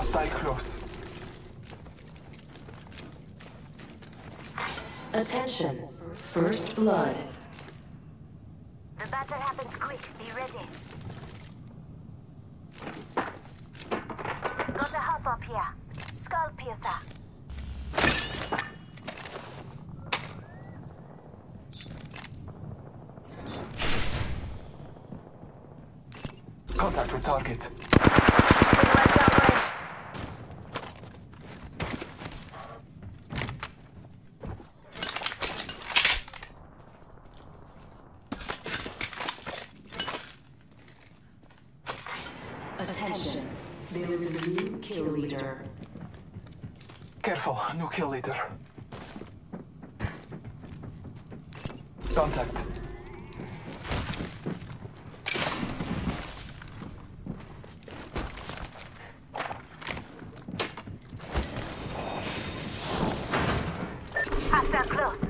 Hostile close. Attention. First blood. The battle happens quick. Be ready. Got a hop up here. Skull piercer. Contact with target. Attention. There is a new kill leader. Careful, new kill leader. Contact. Hostile close.